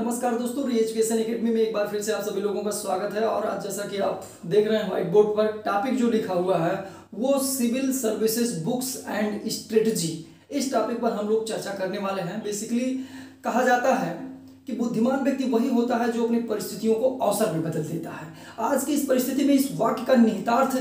नमस्कार दोस्तों री एजुकेशन एकेडमी में एक बार फिर से आप सभी लोगों का स्वागत है। और आज जैसा कि आप देख रहे हैं व्हाइट बोर्ड पर टॉपिक जो लिखा हुआ है, वो civil services books and strategy इस टॉपिक पर हम लोग चर्चा करने वाले हैं। बेसिकली कहा जाता है कि बुद्धिमान व्यक्ति वही होता है जो अपनी परिस्थितियों को अवसर में बदल देता है। आज की इस परिस्थिति में इस वाक्य का निहितार्थ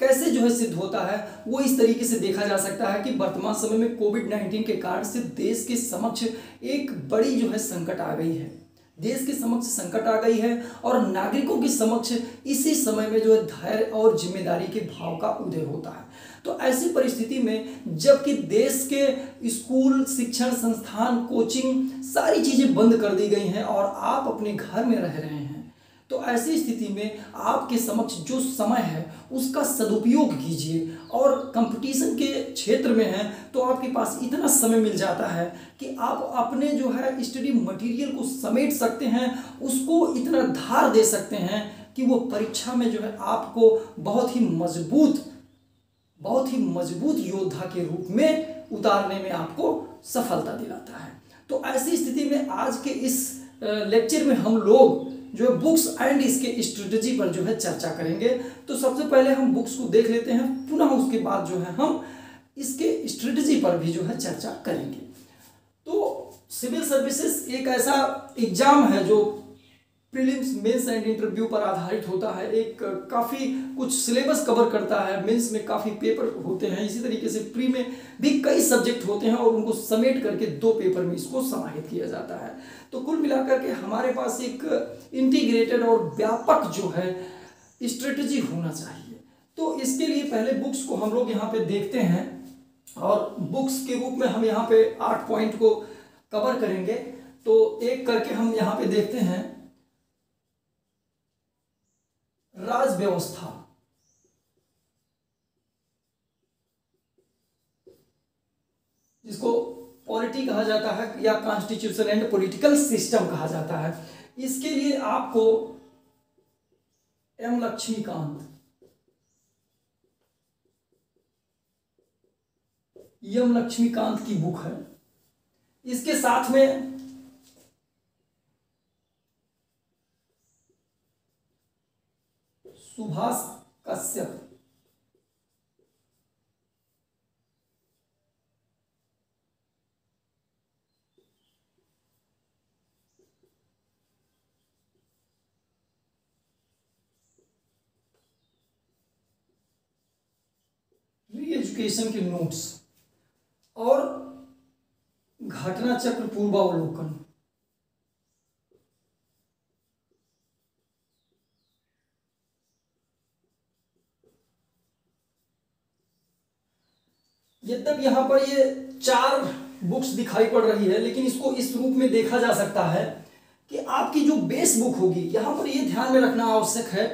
कैसे जो है सिद्ध होता है, वो इस तरीके से देखा जा सकता है कि वर्तमान समय में कोविड नाइन्टीन के कारण से देश के समक्ष एक बड़ी जो है संकट आ गई है। देश के समक्ष संकट आ गई है और नागरिकों के समक्ष इसी समय में जो है धैर्य और ज़िम्मेदारी के भाव का उदय होता है। तो ऐसी परिस्थिति में जबकि देश के स्कूल, शिक्षण संस्थान, कोचिंग सारी चीज़ें बंद कर दी गई हैं और आप अपने घर में रह रहे हैं तो ऐसी स्थिति में आपके समक्ष जो समय है, उसका सदुपयोग कीजिए। और कंपटीशन के क्षेत्र में हैं तो आपके पास इतना समय मिल जाता है कि आप अपने जो है स्टडी मटेरियल को समेट सकते हैं, उसको इतना धार दे सकते हैं कि वो परीक्षा में जो है आपको बहुत ही मज़बूत, बहुत ही मज़बूत योद्धा के रूप में उतारने में आपको सफलता दिलाता है। तो ऐसी स्थिति में आज के इस लेक्चर में हम लोग जो है बुक्स एंड इसके स्ट्रेटजी पर जो है चर्चा करेंगे। तो सबसे पहले हम बुक्स को देख लेते हैं, पुनः उसके बाद जो है हम इसके स्ट्रेटजी पर भी जो है चर्चा करेंगे। तो सिविल सर्विसेज़ एक ऐसा एग्ज़ाम है जो प्रीलिम्स मेंस एंड इंटरव्यू पर आधारित होता है। एक काफ़ी कुछ सिलेबस कवर करता है। मेंस में काफ़ी पेपर होते हैं। इसी तरीके से प्री में भी कई सब्जेक्ट होते हैं और उनको समेट करके दो पेपर में इसको समाहित किया जाता है। तो कुल मिलाकर के हमारे पास एक इंटीग्रेटेड और व्यापक जो है स्ट्रेटजी होना चाहिए। तो इसके लिए पहले बुक्स को हम लोग यहाँ पे देखते हैं और बुक्स के रूप में हम यहाँ पे आठ पॉइंट को कवर करेंगे। तो एक करके हम यहाँ पे देखते हैं। राज व्यवस्था जिसको पॉलिटी कहा जाता है या कॉन्स्टिट्यूशन एंड पॉलिटिकल सिस्टम कहा जाता है। इसके लिए आपको एम लक्ष्मीकांत, यम लक्ष्मीकांत की बुक है। इसके साथ में सुभाष कश्यप एजुकेशन के नोट्स और घटना चक्र पूर्वावलोकन। यद्यप यहाँ पर ये चार बुक्स दिखाई पड़ रही है, लेकिन इसको इस रूप में देखा जा सकता है कि आपकी जो बेस बुक होगी, यहाँ पर ये ध्यान में रखना आवश्यक है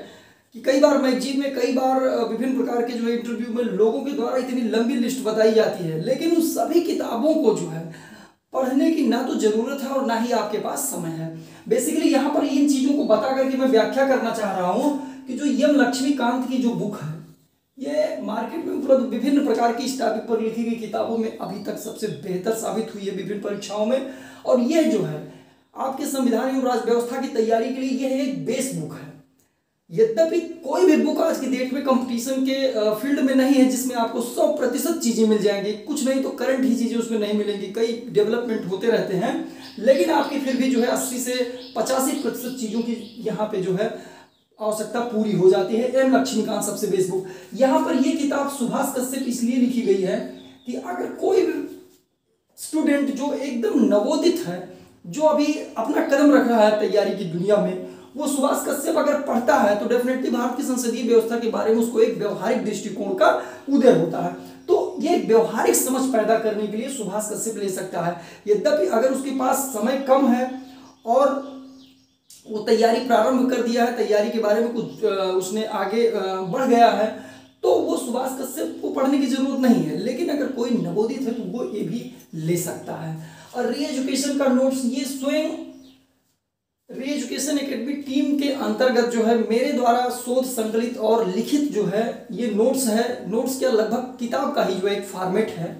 कि कई बार मैगजीन में, कई बार विभिन्न प्रकार के जो है इंटरव्यू में लोगों के द्वारा इतनी लंबी लिस्ट बताई जाती है, लेकिन उन सभी किताबों को जो है पढ़ने की ना तो ज़रूरत है और ना ही आपके पास समय है। बेसिकली यहाँ पर इन चीज़ों को बता करके मैं व्याख्या करना चाह रहा हूँ कि जो यम लक्ष्मीकांत की जो बुक है ये मार्केट में उपलब्ध विभिन्न प्रकार की इस टॉपिक पर लिखी गई किताबों में अभी तक सबसे बेहतर साबित हुई है विभिन्न परीक्षाओं में। और यह जो है, आपके संविधान एवं राज्य व्यवस्था की तैयारी के लिए यह एक बेस बुक है। यद्यपि कोई भी बुक आज की डेट में कंपटीशन के फ़ील्ड में नहीं है, जिसमें आपको सौ प्रतिशत चीज़ें मिल जाएँगी, कुछ नहीं तो करंट ही चीज़ें उसमें नहीं मिलेंगी, कई डेवलपमेंट होते रहते हैं। लेकिन आपकी फिर भी जो है अस्सी से पचासी प्रतिशत चीज़ों की यहाँ पे जो है आवश्यकता पूरी हो जाती है। एम लक्ष्मीकांत सबसे बेस बुक यहाँ पर यह किताब सुभाष कश्यप इसलिए लिखी गई है कि अगर कोई भी स्टूडेंट जो एकदम नवोदित है, जो अभी अपना कदम रख रहा है तैयारी की दुनिया में, वो सुभाष कश्यप अगर पढ़ता है तो डेफिनेटली भारत की संसदीय व्यवस्था के बारे में उसको एक व्यवहारिक दृष्टिकोण का उदय होता है। तो ये व्यवहारिक समझ पैदा करने के लिए सुभाष कश्यप ले सकता है। यद्यपि अगर उसके पास समय कम है और वो तैयारी प्रारंभ कर दिया है, तैयारी के बारे में कुछ उसने आगे बढ़ गया है। तो वो सुभाष कश्यप को पढ़ने की ज़रूरत नहीं है, लेकिन अगर कोई नवोदित है तो वो ये भी ले सकता है। और री एजुकेशन का नोट्स ये स्वयं री एजुकेशन अकेडमी टीम के अंतर्गत जो है, मेरे द्वारा शोध, संकलित और लिखित जो है, ये नोट्स है। नोट्स क्या लगभग किताब का ही जो एक फॉर्मेट है,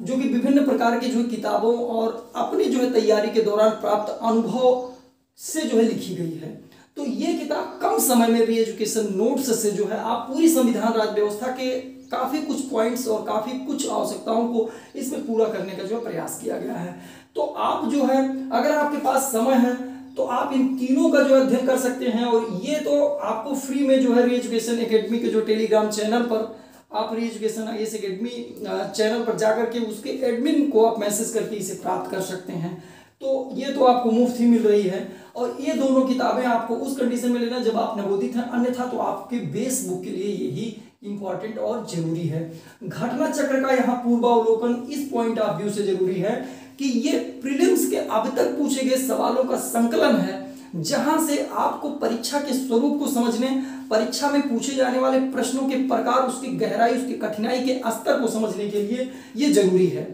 जो कि विभिन्न प्रकार की जो किताबों और अपनी जो है तैयारी के दौरान प्राप्त अनुभव से जो है लिखी गई है। तो ये किताब कम समय में री एजुकेशन नोट्स से जो है आप पूरी संविधान राज व्यवस्था के काफ़ी कुछ पॉइंट्स और काफ़ी कुछ आवश्यकताओं को इसमें पूरा करने का जो प्रयास किया गया है। तो आप जो है, अगर आपके पास समय है तो आप इन तीनों का जो अध्ययन कर सकते हैं और ये तो आपको फ्री में जो है री एजुकेशन अकेडमी के जो टेलीग्राम चैनल पर आप री एजुकेशन एस अकेडमी चैनल पर जाकर के उसके एडमिन को आप मैसेज करके इसे प्राप्त कर सकते हैं। तो ये तो आपको मुफ़्त ही मिल रही है। और ये दोनों किताबें आपको उस कंडीशन में लेना जब आप नवोदित हैं, अन्यथा तो आपके बेस बुक के लिए यही इंपॉर्टेंट और ज़रूरी है। घटना चक्र का यहाँ पूर्वावलोकन इस पॉइंट ऑफ़ व्यू से ज़रूरी है कि ये प्रीलिम्स के अब तक पूछे गए सवालों का संकलन है, जहाँ से आपको परीक्षा के स्वरूप को समझने, परीक्षा में पूछे जाने वाले प्रश्नों के प्रकार, उसकी गहराई, उसकी कठिनाई के स्तर को समझने के लिए ये ज़रूरी है।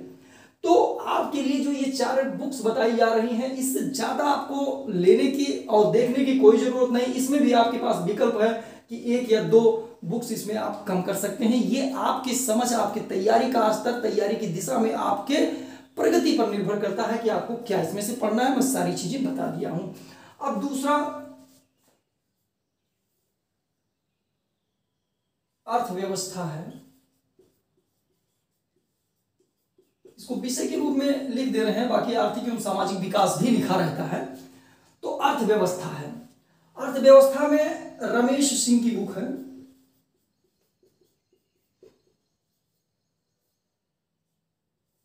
तो आपके लिए जो ये चार बुक्स बताई जा रही हैं, इससे ज़्यादा आपको लेने की और देखने की कोई ज़रूरत नहीं। इसमें भी आपके पास विकल्प है कि एक या दो बुक्स इसमें आप कम कर सकते हैं। ये आपकी समझ, आपकी तैयारी का स्तर, तैयारी की दिशा में आपके प्रगति पर निर्भर करता है कि आपको क्या इसमें से पढ़ना है। मैं सारी चीज़ें बता दिया हूँ। अब दूसरा अर्थव्यवस्था है। इसको विषय के रूप में लिख दे रहे हैं, बाकी आर्थिक एवं सामाजिक विकास भी लिखा रहता है। तो अर्थव्यवस्था है। अर्थव्यवस्था में रमेश सिंह की बुक है।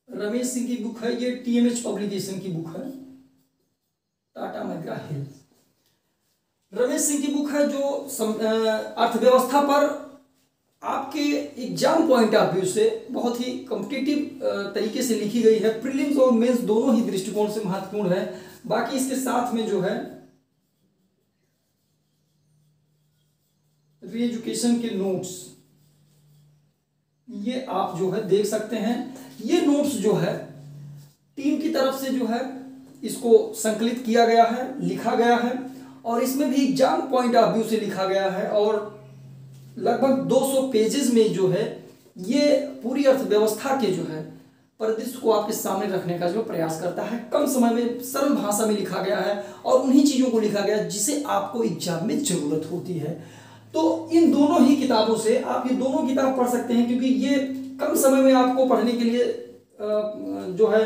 रमेश सिंह की बुक है, ये टीएमएच पब्लिकेशन की बुक है। टाटा मैग्रा हिल रमेश सिंह की बुक है जो अर्थव्यवस्था पर आपके एग्ज़ाम पॉइंट ऑफ़ व्यू से बहुत ही कॉम्पिटिटिव तरीके से लिखी गई है। प्रीलिम्स और मेंस दोनों ही दृष्टिकोण से महत्वपूर्ण है। बाकी इसके साथ में जो है री एजुकेशन के नोट्स ये आप जो है देख सकते हैं। ये नोट्स जो है टीम की तरफ़ से जो है, इसको संकलित किया गया है, लिखा गया है और इसमें भी एग्ज़ाम पॉइंट ऑफ़ व्यू से लिखा गया है और लगभग 200 पेजेस में जो है, ये पूरी अर्थव्यवस्था के जो है परिदृश्य को आपके सामने रखने का जो प्रयास करता है। कम समय में सरल भाषा में लिखा गया है और उन्हीं चीज़ों को लिखा गया जिसे आपको एग्ज़ाम में ज़रूरत होती है। तो इन दोनों ही किताबों से आप ये दोनों किताब पढ़ सकते हैं, क्योंकि ये कम समय में आपको पढ़ने के लिए जो है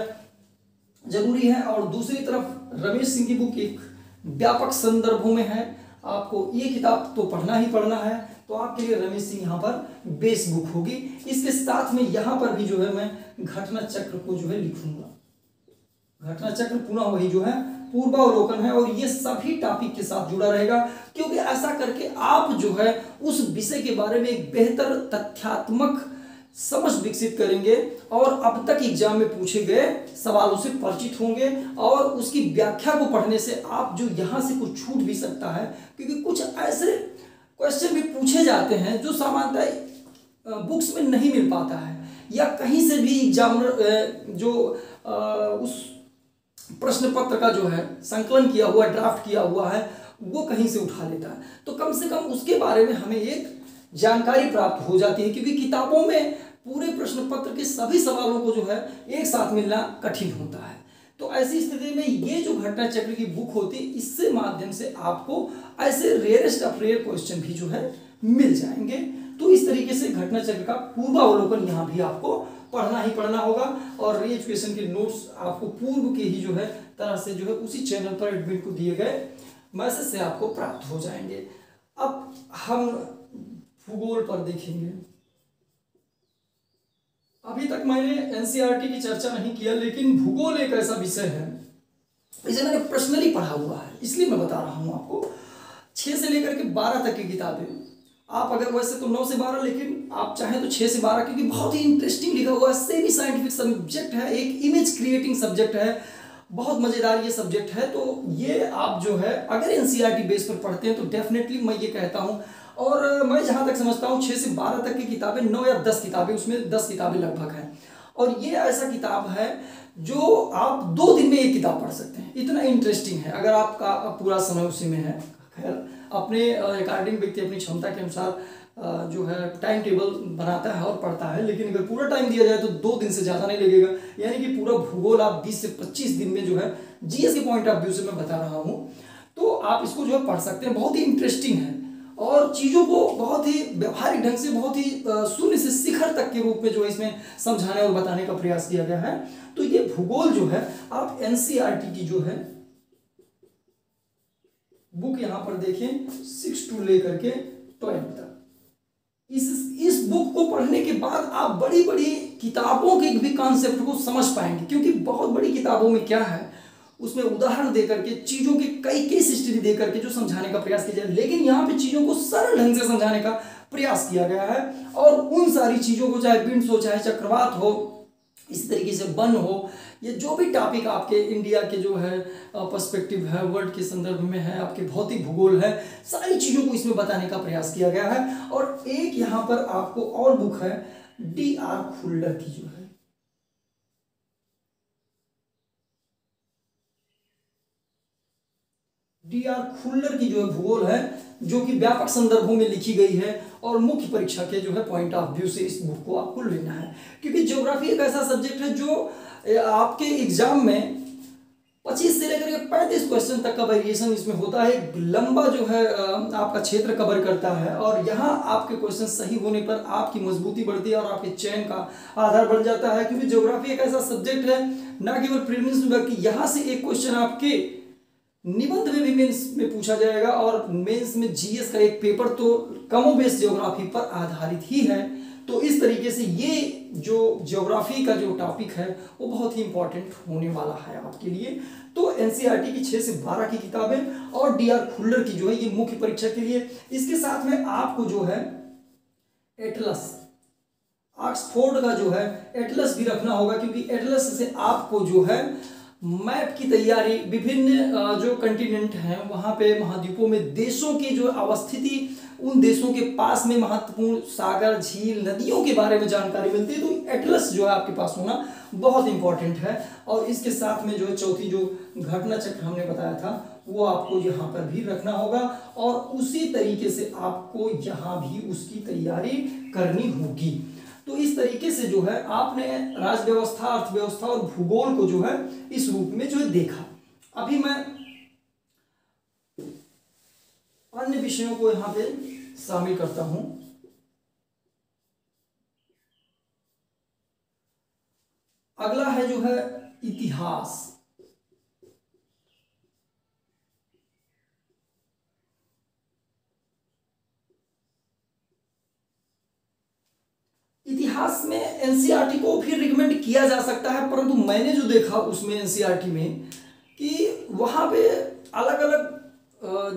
ज़रूरी है। और दूसरी तरफ़ रमेश सिंह की बुक एक व्यापक संदर्भों में है। आपको ये किताब तो पढ़ना ही पढ़ना है। तो आपके लिए रमेश सिंह यहाँ पर बेस बुक होगी। इसके साथ में यहाँ पर भी जो है मैं घटना चक्र को जो है लिखूँगा। घटना चक्र पुनः वही जो है, पूर्वावलोकन है और ये सभी टॉपिक के साथ जुड़ा रहेगा। क्योंकि ऐसा करके आप जो है उस विषय के बारे में एक बेहतर तथ्यात्मक समझ विकसित करेंगे और अब तक एग्ज़ाम में पूछे गए सवालों से परिचित होंगे और उसकी व्याख्या को पढ़ने से आप जो यहाँ से कुछ छूट भी सकता है, क्योंकि कुछ ऐसे क्वेश्चन भी पूछे जाते हैं जो सामान्यतः बुक्स में नहीं मिल पाता है, या कहीं से भी एग्जामिनर जो उस प्रश्न पत्र का जो है, संकलन किया हुआ ड्राफ्ट किया हुआ है, वो कहीं से उठा लेता है। तो कम से कम उसके बारे में हमें एक जानकारी प्राप्त हो जाती है, क्योंकि किताबों में पूरे प्रश्न पत्र के सभी सवालों को जो है एक साथ मिलना कठिन होता है। तो ऐसी स्थिति में ये जो घटना चक्र की बुक होती है, इससे माध्यम से आपको ऐसे रेयरेस्ट ऑफ़ रेयर क्वेश्चन भी जो है मिल जाएँगे। तो इस तरीके से घटना चक्र का पूर्वावलोकन यहाँ भी आपको पढ़ना ही पढ़ना होगा, और री एजुकेशन के नोट्स आपको पूर्व के ही जो है तरह से जो है उसी चैनल पर एडमिट को दिए गए मैसेज से आपको प्राप्त हो जाएँगे। अब हम भूगोल पर देखेंगे। अभी तक मैंने एनसीईआरटी की चर्चा नहीं किया, लेकिन भूगोल एक ऐसा विषय है, इसे मैंने पर्सनली पढ़ा हुआ है। इसलिए मैं बता रहा हूँ आपको। छह से लेकर के बारह तक की किताबें। आप अगर वैसे तो नौ से बारह, लेकिन आप चाहें तो छह से बारह, क्योंकि बहुत ही इंटरेस्टिंग लिखा हुआ है। सेमी साइंटिफिक सब्जेक्ट है, एक इमेज क्रिएटिंग सब्जेक्ट है। बहुत मज़ेदार ये सब्जेक्ट है। तो ये आप जो है, अगर एनसीईआरटी बेस पर पढ़ते हैं तो डेफिनेटली मैं ये कहता हूँ और मैं जहाँ तक समझता हूँ छः से बारह तक की किताबें, नौ या दस किताबें, उसमें दस किताबें लगभग हैं। और ये ऐसा किताब है जो आप दो दिन में एक किताब पढ़ सकते हैं। इतना इंटरेस्टिंग है। अगर आपका पूरा समय उसी में है, खैर, अपने अकॉर्डिंग व्यक्ति अपनी क्षमता के अनुसार जो है टाइम टेबल बनाता है और पढ़ता है। लेकिन अगर पूरा टाइम दिया जाए तो दो दिन से ज़्यादा नहीं लगेगा। यानी कि पूरा भूगोल आप 20 से 25 दिन में जो है के पॉइंट ऑफ़ व्यू से मैं बता रहा हूँ। तो आप इसको जो है पढ़ सकते हैं। बहुत ही इंटरेस्टिंग है। और चीज़ों को बहुत ही व्यवहारिक ढंग से बहुत ही शून्य से शिखर तक के रूप में जो इसमें समझाने और बताने का प्रयास किया गया है। तो ये भूगोल जो है, आप एनसीईआरटी की जो है, बुक यहाँ पर देखें सिक्स टू लेकर के ट्वेल्व तक। इस इस बुक को पढ़ने के बाद आप बड़ी बड़ी किताबों के भी कॉन्सेप्ट को समझ पाएँगे, क्योंकि बहुत बड़ी किताबों में क्या है उसमें उदाहरण देकर के, चीज़ों के कई केस हिस्ट्री देकर के जो समझाने का प्रयास किया जाए। लेकिन यहाँ पे चीज़ों को सरल ढंग से समझाने का प्रयास किया गया है और उन सारी चीज़ों को, चाहे पिंड्स हो, चाहे चक्रवात हो, इस तरीके से वन हो, ये जो भी टॉपिक आपके इंडिया के जो है पर्सपेक्टिव है वर्ल्ड के संदर्भ में है, आपके भौतिक भूगोल है, सारी चीज़ों को इसमें बताने का प्रयास किया गया है। और एक यहाँ पर आपको और बुक है डी आर खुल्डर की जो है। डी आर खुल्लर की जो है भूगोल है, जो कि व्यापक संदर्भों में लिखी गई है और मुख्य परीक्षा के जो है पॉइंट ऑफ़ व्यू से इस बुक को आपको लेना है। क्योंकि ज्योग्राफी एक ऐसा सब्जेक्ट है जो आपके एग्ज़ाम में पच्चीस से लेकर के पैंतीस क्वेश्चन तक का वेरिएशन इसमें होता है। लंबा जो है आपका क्षेत्र कवर करता है और यहाँ आपके क्वेश्चन सही होने पर आपकी मजबूती बढ़ती है और आपके चयन का आधार बढ़ जाता है। क्योंकि ज्योग्राफी एक ऐसा सब्जेक्ट है, न केवल प्रीलिम्स बल्कि यहाँ से एक क्वेश्चन आपके निबंध में भी मेंस में पूछा जाएगा और मेंस में जीएस का एक पेपर तो कमोबेश ज्योग्राफी पर आधारित ही है। तो इस तरीके से ये जो ज्योग्राफी का जो टॉपिक है, वो बहुत ही इंपॉर्टेंट होने वाला है आपके लिए। तो एनसीईआरटी की छह से बारह की किताबें और डी आर खुल्लर की जो है ये मुख्य परीक्षा के लिए। इसके साथ में आपको जो है एटलस ऑक्सफोर्ड का जो है एटलस भी रखना होगा, क्योंकि एटलस से आपको जो है मैप की तैयारी विभिन्न जो कंटिनेंट हैं, वहाँ पे महाद्वीपों में देशों की जो अवस्थिति, उन देशों के पास में महत्वपूर्ण सागर, झील, नदियों के बारे में जानकारी मिलती है तो एटलस जो है आपके पास होना बहुत इंपॉर्टेंट है। और इसके साथ में जो है चौथी जो घटना चक्र हमने बताया था, वो आपको यहाँ पर भी रखना होगा। और उसी तरीके से आपको यहाँ भी उसकी तैयारी करनी होगी। तो इस तरीके से जो है, आपने राज व्यवस्था अर्थव्यवस्था और भूगोल को जो है, इस रूप में जो है देखा। अभी मैं अन्य विषयों को यहाँ पे शामिल करता हूँ। अगला है जो है इतिहास। इतिहास में एनसीईआरटी को फिर रिकमेंड किया जा सकता है, परंतु मैंने जो देखा उसमें एनसीईआरटी में कि वहाँ पे अलग अलग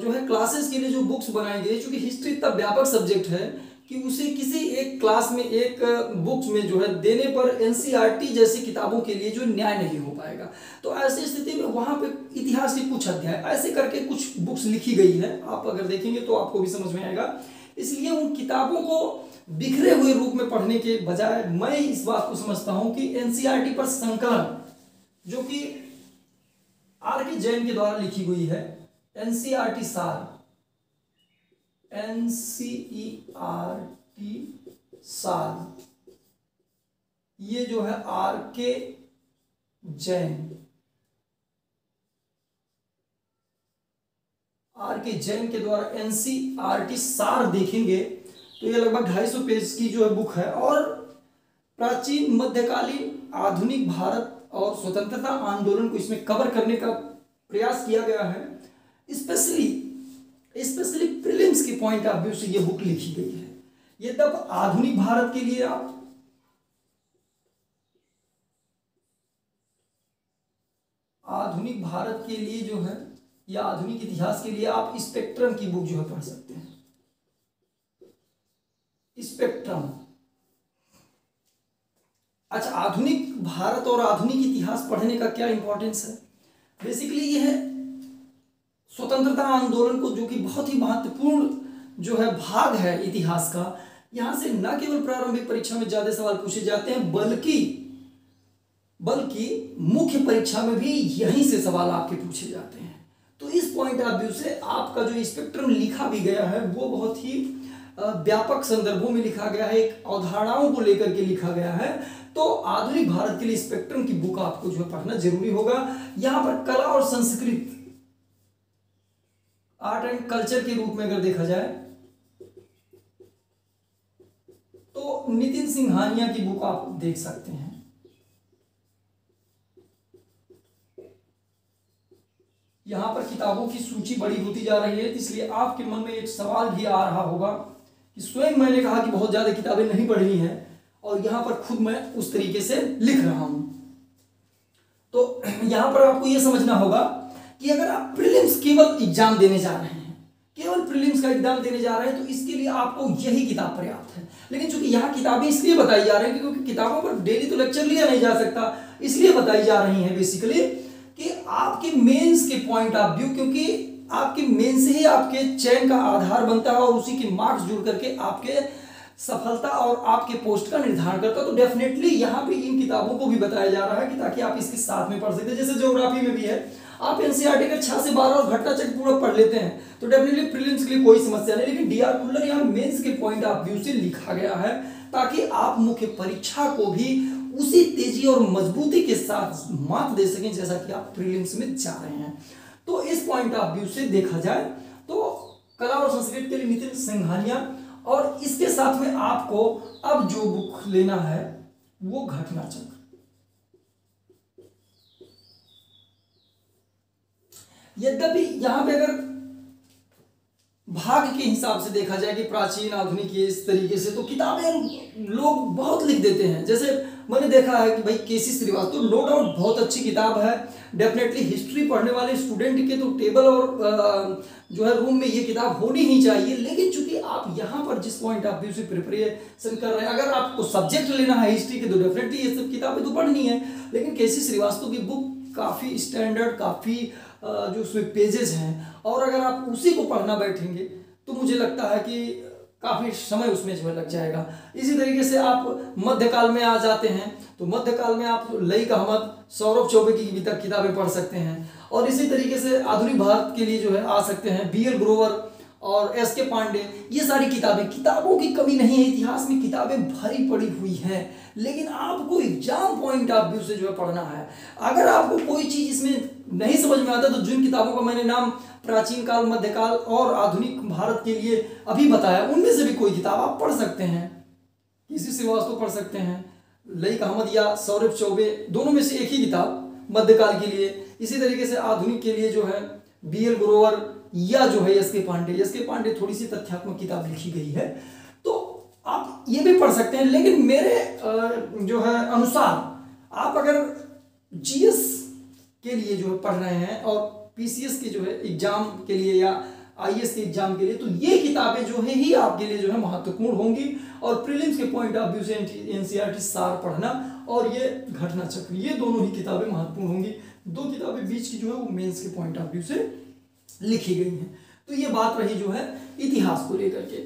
जो है क्लासेस के लिए जो बुक्स बनाई गई, चूँकि हिस्ट्री इतना व्यापक सब्जेक्ट है कि उसे किसी एक क्लास में एक बुक्स में जो है देने पर एनसीईआरटी जैसी किताबों के लिए जो न्याय नहीं हो पाएगा। तो ऐसी स्थिति में वहाँ पे इतिहास के कुछ अध्याय, ऐसे करके कुछ बुक्स लिखी गई है। आप अगर देखेंगे तो आपको भी समझ में आएगा। इसलिए उन किताबों को बिखरे हुए रूप में पढ़ने के बजाय मैं इस बात को समझता हूँ कि एनसीईआरटी पर संकलन, जो कि आर के जैन के द्वारा लिखी हुई है, एनसीईआरटी सार एनसीईआरटी सार ये जो है आर के जैन। आर के जैन के द्वारा एनसीईआरटी सार देखेंगे तो ये लगभग ढाई सौ पेज की जो है बुक है और प्राचीन, मध्यकालीन, आधुनिक भारत और स्वतंत्रता आंदोलन को इसमें कवर करने का प्रयास किया गया है। स्पेशली स्पेशली प्रिलिम्स की पॉइंट ऑफ़ व्यू से ये बुक लिखी गई है। ये तब आधुनिक भारत के लिए आप आधुनिक भारत के लिए जो है या आधुनिक इतिहास के लिए आप स्पेक्ट्रम की बुक जो है पढ़ सकते हैं। स्पेक्ट्रम अच्छा आधुनिक भारत और आधुनिक इतिहास पढ़ने का क्या इंपॉर्टेंस है? बेसिकली ये है स्वतंत्रता आंदोलन को जो कि बहुत ही महत्वपूर्ण जो है भाग है इतिहास का। यहाँ से न केवल प्रारंभिक परीक्षा में ज़्यादा सवाल पूछे जाते हैं, बल्कि बल्कि मुख्य परीक्षा में भी यहीं से सवाल आपके पूछे जाते हैं। तो इस पॉइंट ऑफ़ व्यू से आपका जो स्पेक्ट्रम लिखा भी गया है, वो बहुत ही व्यापक संदर्भों में लिखा गया है, एक अवधारणाओं को लेकर के लिखा गया है। तो आधुनिक भारत के लिए स्पेक्ट्रम की बुक आपको जो है पढ़ना ज़रूरी होगा। यहाँ पर कला और संस्कृत, आर्ट एंड कल्चर के रूप में अगर देखा जाए तो नितिन सिंघानिया की बुक आप देख सकते हैं। यहाँ पर किताबों की सूची बड़ी होती जा रही है, इसलिए आपके मन में एक सवाल भी आ रहा होगा। कि स्वयं मैंने कहा कि बहुत ज़्यादा किताबें नहीं पढ़नी है और यहाँ पर खुद मैं उस तरीके से लिख रहा हूँ। तो यहाँ पर आपको यह समझना होगा कि अगर आप प्रीलिम्स केवल एग्ज़ाम देने जा रहे हैं, केवल प्रीलिम्स का एग्ज़ाम देने जा रहे हैं तो इसके लिए आपको यही किताब पर्याप्त है। लेकिन चूँकि यहाँ किताबें इसलिए बताई जा रही है क्योंकि किताबों पर डेली तो लेक्चर लिया नहीं जा सकता, इसलिए बताई जा रही है बेसिकली कि आपके मेंस के पॉइंट ऑफ़ व्यू क्योंकि आपके मेन से ही आपके चयन का आधार बनता है और उसी के मार्क्स जुड़ करके आपके सफलता और आपके पोस्ट का निर्धारण करता है। तो डेफिनेटली यहाँ पे इन किताबों को भी बताया जा रहा है कि ताकि आप इसके साथ में पढ़ सकते जैसे ज्योग्राफी में भी है। आप एनसीआरटी का छह से बारह और घटना चक्र पूरा पढ़ लेते हैं। तो डेफिनेटली प्रीलिम्स के लिए कोई समस्या नहीं, लेकिन डीआर कुल्लर यहाँ मेंस के पॉइंट ऑफ़ व्यू से लिखा गया है ताकि आप मुख्य परीक्षा को भी उसी तेज़ी और मजबूती के साथ मार्क दे सकें जैसा कि आप प्रीलिम्स में जा रहे हैं। तो इस पॉइंट ऑफ़ व्यू से देखा जाए तो कला और संस्कृत के लिए नितिन सिंघानिया और इसके साथ में आपको अब जो बुक लेना है, वो घटना चक्र यद्यपि यहाँ पे अगर भाग के हिसाब से देखा जाए कि प्राचीन आधुनिक इस तरीके से तो किताबें लोग बहुत लिख देते हैं। जैसे मैंने देखा है कि भाई केसी श्रीवास्तव तो नो डाउट बहुत अच्छी किताब है। डेफिनेटली हिस्ट्री पढ़ने वाले स्टूडेंट के तो टेबल और जो है रूम में ये किताब होनी ही चाहिए। लेकिन चूँकि आप यहाँ पर जिस पॉइंट ऑफ़ व्यू से प्रिपरेशन कर रहे हैं, अगर आपको सब्जेक्ट लेना है हिस्ट्री के तो डेफिनेटली ये सब किताबें तो पढ़नी है। लेकिन केसी श्रीवास्तव की बुक काफ़ी स्टैंडर्ड काफ़ी जो उसमें पेजेस हैं, और अगर आप उसी को पढ़ना बैठेंगे तो मुझे लगता है कि काफ़ी समय उसमें जो है लग जाएगा। इसी तरीके से आप मध्यकाल में आ जाते हैं तो मध्यकाल में आप लई अहमद, सौरभ चौबे की भी तक किताबें पढ़ सकते हैं। और इसी तरीके से आधुनिक भारत के लिए जो है, आ सकते हैं। बी एल ग्रोवर और एस के पांडे ये सारी किताबें, किताबों की कमी नहीं है, इतिहास में किताबें भरी पड़ी हुई हैं। लेकिन आपको एग्ज़ाम पॉइंट ऑफ़ व्यू से जो है पढ़ना है। अगर आपको कोई चीज़ इसमें नहीं समझ में आता तो जिन किताबों का मैंने नाम प्राचीन काल, मध्यकाल और आधुनिक भारत के लिए अभी बताया, उनमें से भी कोई किताब आप पढ़ सकते हैं। किसी श्रीवास्तव पढ़ सकते हैं। लई अहमद या सौरभ चौबे, दोनों में से एक ही किताब मध्यकाल के लिए। इसी तरीके से आधुनिक के लिए जो है बी एल ग्रोवर या जो है एस के पांडे, एस के पांडे थोड़ी सी तथ्यात्मक किताब लिखी गई है। तो आप ये भी पढ़ सकते हैं, लेकिन मेरे जो है अनुसार आप अगर जीएस के लिए जो है पढ़ रहे हैं और पीसीएस के जो है एग्ज़ाम के लिए या आईएएस के एग्ज़ाम के लिए तो ये किताबें जो है ही आपके लिए जो है महत्वपूर्ण होंगी। और प्रीलिम्स के पॉइंट ऑफ़ व्यू से एनसीईआरटी सार पढ़ना और ये घटना चक्र ये दोनों ही किताबें महत्वपूर्ण होंगी। दो किताबें बीच की जो है वो मेंस के पॉइंट ऑफ़ व्यू से लिखी गई हैं। तो ये बात रही जो है इतिहास को लेकर के।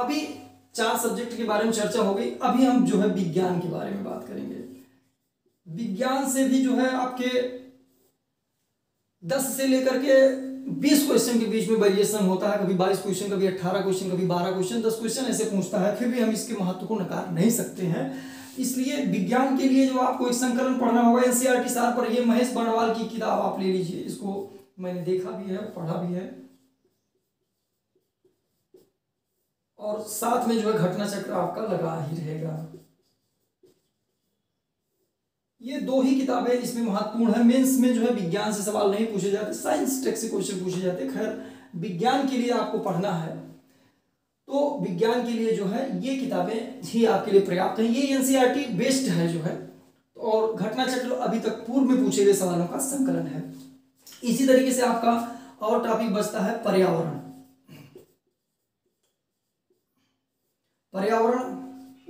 अभी चार सब्जेक्ट के बारे में चर्चा हो गई। अभी हम जो है विज्ञान के बारे में बात करेंगे। विज्ञान से भी जो है आपके दस से लेकर के बीस क्वेश्चन के बीच में वेरिएशन होता है। कभी बाईस क्वेश्चन कभी अट्ठारह क्वेश्चन कभी बारह क्वेश्चन दस क्वेश्चन ऐसे पूछता है। फिर भी हम इसके महत्व को नकार नहीं सकते हैं। इसलिए विज्ञान के लिए जो आपको एक संकलन पढ़ना होगा एनसीआरटी सार पर, ये महेश बनवाल की किताब आप ले लीजिए। इसको मैंने देखा भी है, पढ़ा भी है। और साथ में जो है घटना चक्र आपका लगा ही रहेगा। ये दो ही किताबें इसमें महत्वपूर्ण है। मेंस में जो है विज्ञान से सवाल नहीं पूछे जाते, साइंस टेक्स से क्वेश्चन पूछे जाते। खैर, विज्ञान के लिए आपको पढ़ना है। तो विज्ञान के लिए जो है ये किताबें ही आपके लिए पर्याप्त है। ये एनसीईआरटी बेस्ड है जो है। और घटना चक्र अभी तक पूर्व में पूछे गए सवालों का संकलन है। इसी तरीके से आपका और टॉपिक बचता है पर्यावरण। पर्यावरण,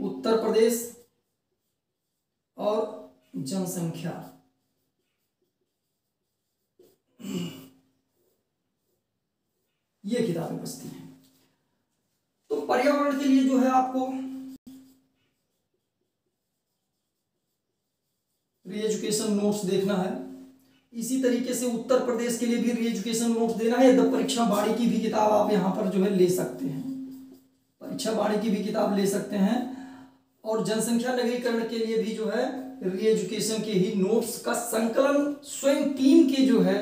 उत्तर प्रदेश और जनसंख्या। ये किताबें बचती हैं। तो पर्यावरण के लिए जो है आपको री एजुकेशन नोट्स देखना है। इसी तरीके से उत्तर प्रदेश के लिए भी री एजुकेशन नोट देना है। परीक्षा बाड़ी की भी किताब आप यहाँ पर जो है ले सकते हैं। परीक्षा बाड़ी की भी किताब ले सकते हैं। और जनसंख्या नगरीकरण के लिए भी जो है री एजुकेशन के ही नोट्स का संकलन स्वयं टीम के जो है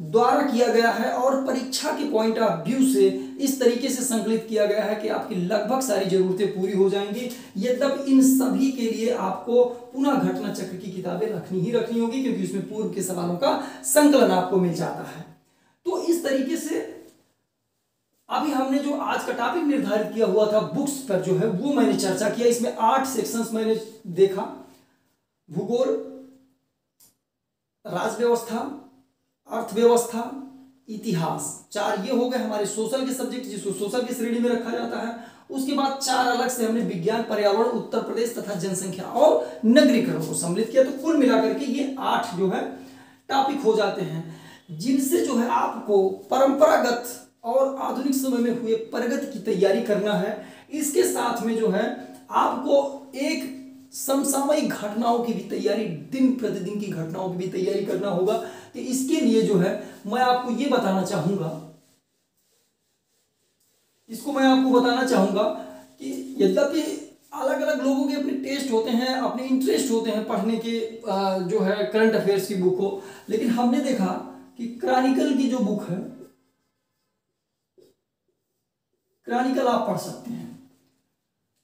द्वारा किया गया है। और परीक्षा के पॉइंट ऑफ़ व्यू से इस तरीके से संकलित किया गया है कि आपकी लगभग सारी जरूरतें पूरी हो जाएँगी। ये तब इन सभी के लिए आपको पुनः घटना चक्र की किताबें रखनी ही रखनी होगी, क्योंकि उसमें पूर्व के सवालों का संकलन आपको मिल जाता है। तो इस तरीके से अभी हमने जो आज का टॉपिक निर्धारित किया हुआ था बुक्स पर जो है, वो मैंने चर्चा किया। इसमें आठ सेक्शंस मैंने देखा। भूगोल, राजव्यवस्था, अर्थव्यवस्था इतिहास। चार ये हो गए हमारे सोशल के सब्जेक्ट जिसको सोशल की श्रेणी में रखा जाता है। उसके बाद चार अलग से हमने विज्ञान, पर्यावरण, उत्तर प्रदेश तथा जनसंख्या और नगरीकरण को सम्मिलित किया। तो कुल मिलाकर के ये आठ जो है टॉपिक हो जाते हैं, जिनसे जो है आपको परंपरागत और आधुनिक समय में हुए प्रगति की तैयारी करना है। इसके साथ में जो है आपको एक समसामयिक घटनाओं की भी तैयारी, दिन प्रतिदिन की घटनाओं की भी तैयारी करना होगा। तो इसके लिए जो है, मैं आपको ये बताना चाहूँगा। इसको मैं आपको बताना चाहूँगा कि यद्यपि अलग अलग लोगों के अपने टेस्ट होते हैं, अपने इंटरेस्ट होते हैं पढ़ने के जो है करंट अफेयर्स की बुक हो लेकिन हमने देखा कि क्रॉनिकल की जो बुक है क्रॉनिकल आप पढ़ सकते हैं।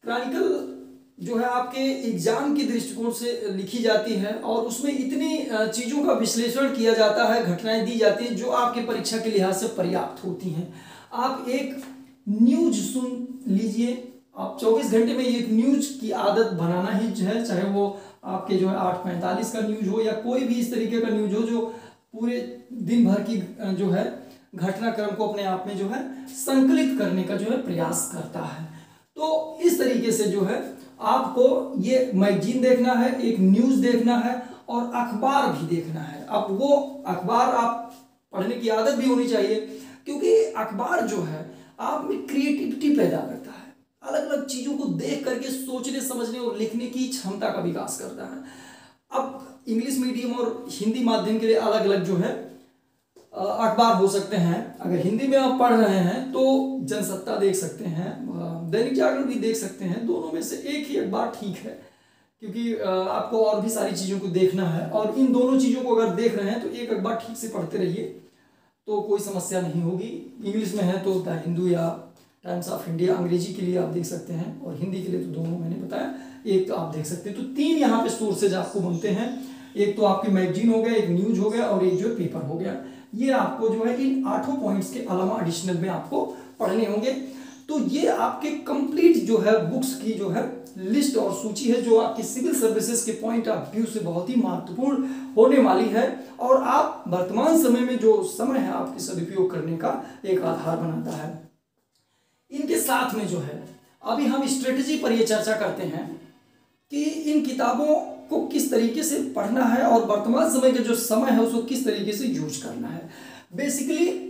क्रॉनिकल जो है आपके एग्ज़ाम के दृष्टिकोण से लिखी जाती है और उसमें इतनी चीज़ों का विश्लेषण किया जाता है, घटनाएँ दी जाती हैं जो आपके परीक्षा के लिहाज से पर्याप्त होती हैं। आप एक न्यूज़ सुन लीजिए। आप 24 घंटे में एक न्यूज़ की आदत बनाना ही है, चाहे वो आपके जो है आठ पैंतालीस का न्यूज़ हो या कोई भी इस तरीके का न्यूज़ हो जो पूरे दिन भर की जो है घटनाक्रम को अपने आप में जो है संकलित करने का जो है प्रयास करता है। तो इस तरीके से जो है आपको ये मैगजीन देखना है, एक न्यूज़ देखना है और अखबार भी देखना है। अब वो अखबार आप पढ़ने की आदत भी होनी चाहिए, क्योंकि अखबार जो है, आप में क्रिएटिविटी पैदा करता है। अलग अलग चीज़ों को देख करके सोचने, समझने और लिखने की क्षमता का विकास करता है। अब इंग्लिश मीडियम और हिंदी माध्यम के लिए अलग अलग जो है अखबार हो सकते हैं। अगर हिंदी में आप पढ़ रहे हैं तो जनसत्ता देख सकते हैं दैनिक जागरण भी देख सकते हैं। दोनों में से एक ही अखबार ठीक है, क्योंकि आपको और भी सारी चीज़ों को देखना है। और इन दोनों चीज़ों को अगर देख रहे हैं तो एक अखबार ठीक से पढ़ते रहिए तो कोई समस्या नहीं होगी। इंग्लिश में है तो द हिंदू या टाइम्स ऑफ़ इंडिया, अंग्रेज़ी के लिए आप देख सकते हैं, और हिंदी के लिए तो दोनों मैंने बताया। एक तो आप देख सकते हैं। तो तीन यहाँ पे सोर्सेज आपको बनते हैं, एक तो आपके मैगजीन हो गया, एक न्यूज़ हो गया, और एक जो पेपर हो गया। ये आपको जो है इन आठों पॉइंट्स के अलावा एडिशनल में आपको पढ़ने होंगे। तो ये आपके कंप्लीट जो है बुक्स की जो है लिस्ट और सूची है, जो आपकी सिविल सर्विसेज़ के पॉइंट ऑफ़ व्यू से बहुत ही महत्वपूर्ण होने वाली है। और आप वर्तमान समय में जो समय है आपके सदुपयोग करने का एक आधार बनाता है। इनके साथ में जो है, अभी हम स्ट्रेटजी पर यह चर्चा करते हैं कि इन किताबों को किस तरीके से पढ़ना है और वर्तमान समय का जो समय है उसको किस तरीके से यूज़ करना है। बेसिकली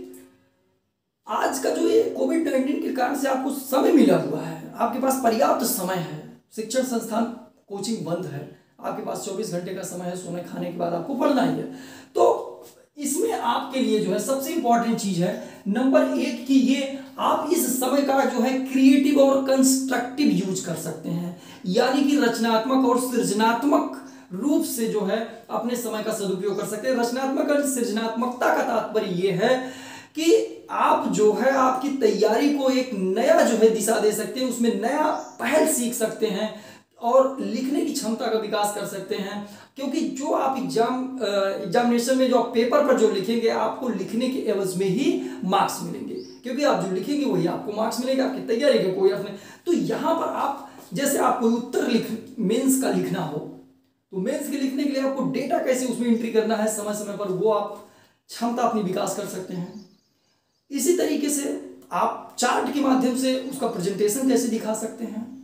आज का जो ये कोविड नाइन्टीन के कारण से आपको समय मिला हुआ है। आपके पास पर्याप्त समय है। शिक्षण संस्थान कोचिंग बंद है। आपके पास 24 घंटे का समय है, सोने खाने के बाद आपको पढ़ना ही है। तो इसमें आपके लिए जो है सबसे इंपॉर्टेंट चीज़ है नंबर एक की ये आप इस समय का जो है क्रिएटिव और कंस्ट्रक्टिव यूज़ कर सकते हैं। यानी कि रचनात्मक और सृजनात्मक रूप से जो है अपने समय का सदुपयोग कर सकते हैं। रचनात्मक और सृजनात्मकता का तात्पर्य यह है कि आप जो है आपकी तैयारी को एक नया जो है दिशा दे सकते हैं, उसमें नया पहल सीख सकते हैं और लिखने की क्षमता का विकास कर सकते हैं। क्योंकि जो आप एग्ज़ाम एग्जामिनेशन में जो पेपर पर जो लिखेंगे, आपको लिखने के एवज में ही मार्क्स मिलेंगे। क्योंकि आप जो लिखेंगे वही आपको मार्क्स मिलेगा, आपकी तैयारी का कोई अर्थ नहीं। तो यहाँ पर आप, जैसे आप कोई उत्तर लिख मेन्स का लिखना हो तो मेन्स के लिखने के लिए आपको डेटा कैसे उसमें एंट्री करना है समय समय पर, वो आप क्षमता अपनी विकास कर सकते हैं। इसी तरीके से आप चार्ट के माध्यम से उसका प्रेजेंटेशन कैसे दिखा सकते हैं।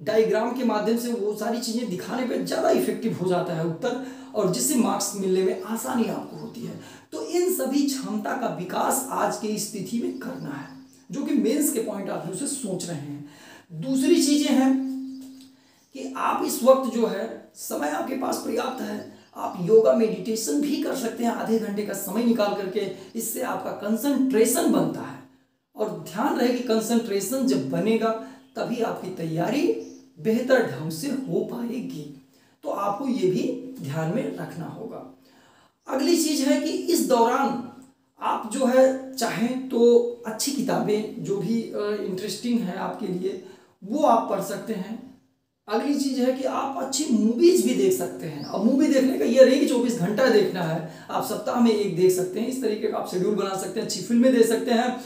डायग्राम के माध्यम से वो सारी चीज़ें दिखाने पे ज़्यादा इफ़ेक्टिव हो जाता है उत्तर, और जिससे मार्क्स मिलने में आसानी आपको होती है। तो इन सभी क्षमता का विकास आज की स्थिति में करना है, जो कि मेंस के पॉइंट ऑफ़ व्यू से सोच रहे हैं। दूसरी चीज़ें हैं कि आप इस वक्त जो है, समय आपके पास पर्याप्त है। आप योगा मेडिटेशन भी कर सकते हैं, आधे घंटे का समय निकाल करके, इससे आपका कंसंट्रेशन बनता है। और ध्यान रहे कि कंसंट्रेशन जब बनेगा, तभी आपकी तैयारी बेहतर ढंग से हो पाएगी। तो आपको ये भी ध्यान में रखना होगा। अगली चीज़ है कि इस दौरान आप जो है चाहें तो अच्छी किताबें, जो भी इंटरेस्टिंग है आपके लिए, वो आप पढ़ सकते हैं। अगली चीज़ है कि आप अच्छी मूवीज़ भी देख सकते हैं। अब मूवी देखने का ये नहीं कि चौबीस घंटा देखना है। आप सप्ताह में एक देख सकते हैं। इस तरीके का आप शेड्यूल बना सकते हैं, अच्छी फ़िल्में देख सकते हैं।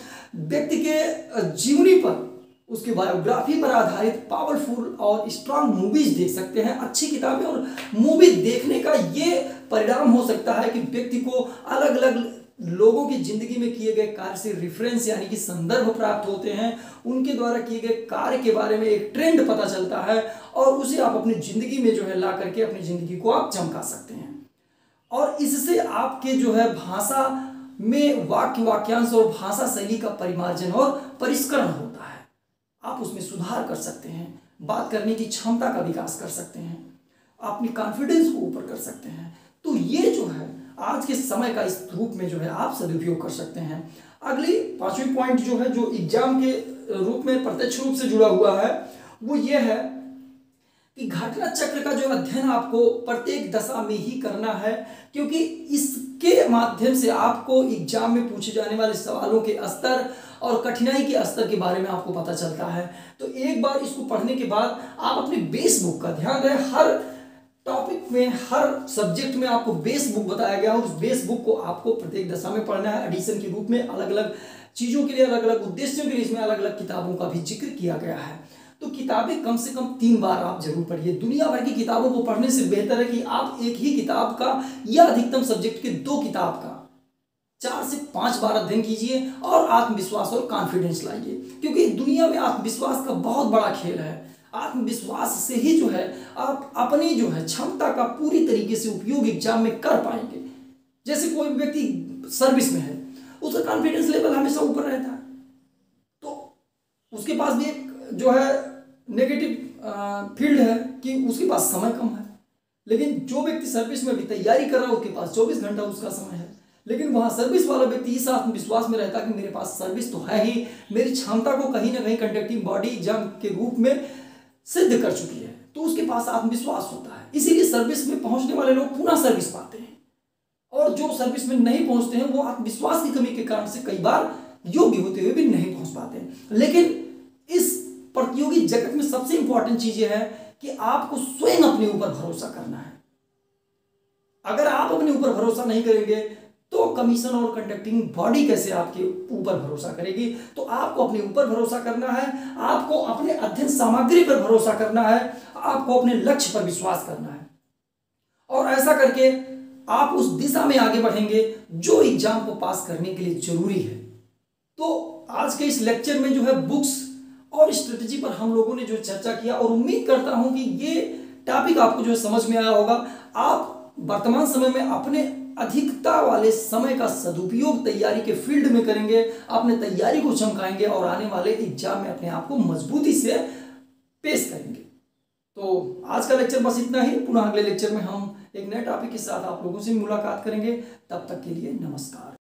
व्यक्ति के जीवनी पर उसकी बायोग्राफी पर आधारित पावरफुल और स्ट्रांग मूवीज़ देख सकते हैं, अच्छी किताबें और मूवी देखने का ये परिणाम हो सकता है कि व्यक्ति को अलग अलग लोगों की ज़िंदगी में किए गए कार्य से रिफरेंस यानी कि संदर्भ प्राप्त होते हैं। उनके द्वारा किए गए कार्य के बारे में एक ट्रेंड पता चलता है और उसे आप अपनी ज़िंदगी में जो है ला करके अपनी ज़िंदगी को आप चमका सकते हैं। और इससे आपके जो है भाषा में वाक्य वाक्यांश और भाषा शैली का परिमार्जन और परिष्करण है। आप उसमें सुधार कर सकते हैं, बात करने की क्षमता का विकास कर सकते हैं, अपनी कॉन्फिडेंस को ऊपर कर सकते हैं। तो ये जो है, आज के समय का इस रूप में जो है, आप सदुपयोग कर सकते हैं। अगली पांचवी पॉइंट जो है, जो एग्ज़ाम के रूप में प्रत्यक्ष रूप से जुड़ा हुआ है, वो ये है कि घटना चक्र का जो अध्ययन आपको प्रत्येक दशा में ही करना है, क्योंकि इसके माध्यम से आपको एग्ज़ाम में पूछे जाने वाले सवालों के स्तर और कठिनाई के स्तर के बारे में आपको पता चलता है। तो एक बार इसको पढ़ने के बाद आप अपनी बेस बुक का ध्यान रहे। हर टॉपिक में, हर सब्जेक्ट में आपको बेस बुक बताया गया और उस बेस बुक को आपको प्रत्येक दशा में पढ़ना है। एडिशन के रूप में अलग अलग चीज़ों के लिए अलग अलग उद्देश्यों के लिए इसमें अलग अलग किताबों का भी ज़िक्र किया गया है। तो किताबें कम से कम तीन बार आप ज़रूर पढ़िए। दुनिया भर की किताबों को पढ़ने से बेहतर है कि आप एक ही किताब का या अधिकतम सब्जेक्ट के दो किताब का चार से पाँच बार अध्ययन कीजिए और आत्मविश्वास और कॉन्फिडेंस लाइए। क्योंकि दुनिया में आत्मविश्वास का बहुत बड़ा खेल है। आत्मविश्वास से ही जो है, आप अपनी जो है क्षमता का पूरी तरीके से उपयोग एग्ज़ाम में कर पाएँगे। जैसे कोई व्यक्ति सर्विस में है, उसका कॉन्फिडेंस लेवल हमेशा ऊपर रहता है। तो उसके पास भी एक जो है नेगेटिव फ़ील्ड है कि उसके पास समय कम है। लेकिन जो व्यक्ति सर्विस में भी तैयारी कर रहा है, उसके पास 24 घंटा उसका समय है। लेकिन वहाँ सर्विस वाला व्यक्ति इस आत्मविश्वास में रहता कि मेरे पास सर्विस तो है ही, मेरी क्षमता को कहीं ना कहीं कंडक्टिंग बॉडी एग्ज़ाम के रूप में सिद्ध कर चुकी है। तो उसके पास आत्मविश्वास होता है। इसीलिए सर्विस में पहुँचने वाले लोग पुनः सर्विस पाते हैं। और जो सर्विस में नहीं पहुँचते हैं, वो आत्मविश्वास की कमी के कारण से कई बार योग्य होते हुए भी नहीं पहुँच पाते हैं। लेकिन प्रतियोगी जगत में सबसे इंपॉर्टेंट चीज़ यह है कि आपको स्वयं अपने ऊपर भरोसा करना है। अगर आप अपने ऊपर भरोसा नहीं करेंगे तो कमीशन और कंडक्टिंग बॉडी कैसे आपके ऊपर भरोसा करेगी? तो आपको अपने ऊपर भरोसा करना है, आपको अपने अध्ययन सामग्री पर भरोसा करना है, आपको अपने लक्ष्य पर विश्वास करना है। और ऐसा करके आप उस दिशा में आगे बढ़ेंगे, जो एग्ज़ाम को पास करने के लिए ज़रूरी है। तो आज के इस लेक्चर में जो है बुक्स और स्ट्रेटजी पर हम लोगों ने जो चर्चा किया और उम्मीद करता हूँ कि ये टॉपिक आपको जो समझ में आया होगा। आप वर्तमान समय में अपने अधिकता वाले समय का सदुपयोग तैयारी के फ़ील्ड में करेंगे, अपने तैयारी को चमकाएँगे और आने वाले एग्ज़ाम में अपने आप को मजबूती से पेश करेंगे। तो आज का लेक्चर बस इतना ही। पुनः अगले लेक्चर में हम एक नए टॉपिक के साथ आप लोगों से मुलाकात करेंगे। तब तक के लिए नमस्कार।